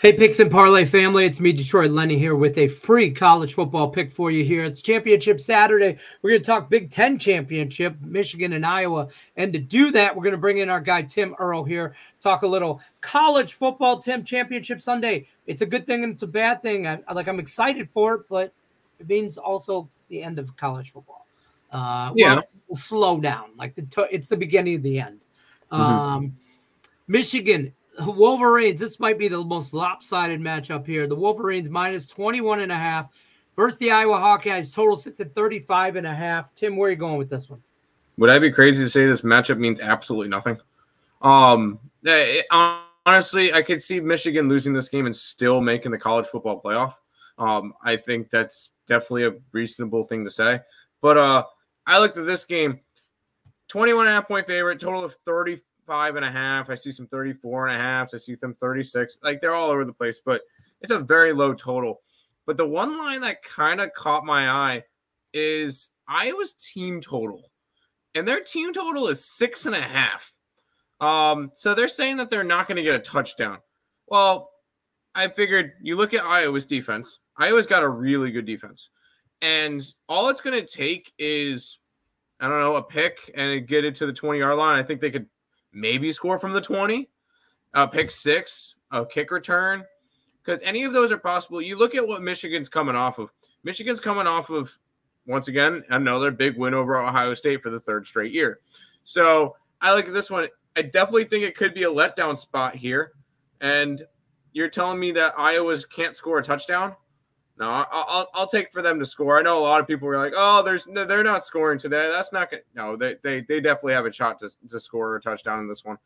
Hey, Picks and Parlay family, it's me, Detroit Lenny, here with a free college football pick for you here. It's Championship Saturday. We're going to talk Big Ten Championship, Michigan and Iowa. And to do that, we're going to bring in our guy, Tim Earle, here, talk a little college football, Tim, Championship Sunday. It's a good thing and it's a bad thing. I, like, I'm excited for it, but it means also the end of college football. Uh, yeah. Well, slow down. Like, the it's the beginning of the end. Mm-hmm. Um, Michigan Wolverines, this might be the most lopsided matchup here. The Wolverines minus 21 and a half versus the Iowa Hawkeyes. Total sits at 35 and a half. Tim, where are you going with this one? Would I be crazy to say this matchup means absolutely nothing? Um, it, honestly, I could see Michigan losing this game and still making the college football playoff. Um, I think that's definitely a reasonable thing to say. But uh, I looked at this game 21 and a half point favorite, total of 30, 35 and a half. I see some 34 and a half. I see some 36. Like they're all over the place, but it's a very low total. But the one line that kind of caught my eye is Iowa's team total. And their team total is six and a half. Um, so they're saying that they're not going to get a touchdown. Well, I figured you look at Iowa's defense. Iowa's got a really good defense. And all it's going to take is, I don't know, a pick and get it to the 20 yard line. I think they could maybe score from the 20, uh, pick six, a kick return, because any of those are possible. You look at what Michigan's coming off of. Michigan's coming off of, once again, another big win over Ohio State for the third straight year. So I at this one. I definitely think it could be a letdown spot here. And you're telling me that Iowa's can't score a touchdown? No, I'll, I'll, I'll, take for them to score. I know a lot of people are like, "Oh, there's no, they're not scoring today." That's not good. No, they, they they definitely have a shot to, to score a touchdown in this one.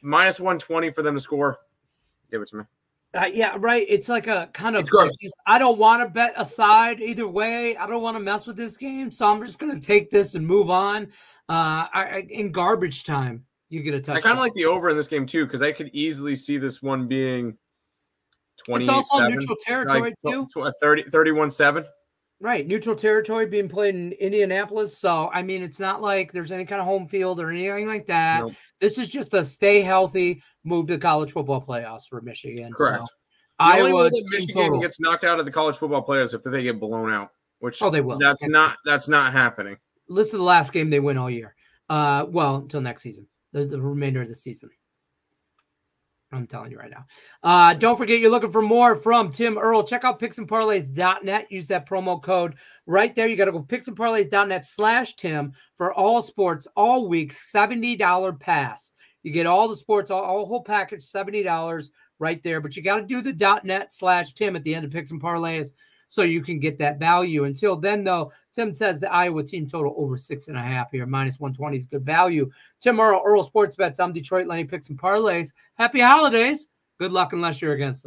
Minus one twenty for them to score. Give it to me. Uh, yeah, right. It's like a kind of. Just, I don't want to bet aside either way. I don't want to mess with this game, so I'm just going to take this and move on. Uh, I, in garbage time, you get a touchdown. I kind of like the over in this game too because I could easily see this one being 20 it's also neutral territory like, too 30 31 7 right neutral territory being played in indianapolis so i mean it's not like there's any kind of home field or anything like that nope. this is just a stay healthy move to college football playoffs for michigan correct so, Iowa Michigan total. gets knocked out of the college football playoffs if they get blown out, which oh they will. That's not that's not happening. Listen to the last game they win all year. Uh, well until next season, the, the remainder of the season. I'm telling you right now. Uh, don't forget, you're looking for more from Tim Earle. Check out picksandparlays.net. Use that promo code right there. You got to go picksandparlays.net slash Tim for all sports, all week, $70 pass. You get all the sports, all, all whole package, $70 right there. But you got to do the dot .net slash Tim at the end of Picks and Parlays so you can get that value. Until then, though, Tim says the Iowa team total over six and a half here, minus 120 is good value. Tim Earle, Earle Sports Bets. I'm Detroit Lenny Picks and Parlays. Happy holidays. Good luck unless you're against